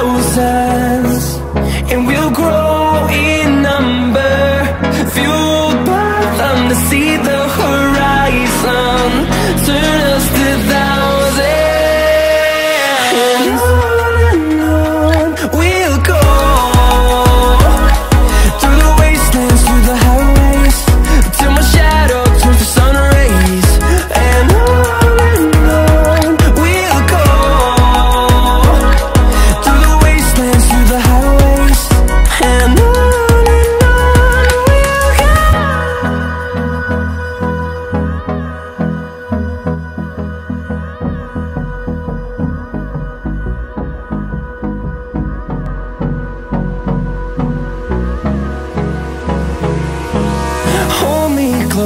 thousand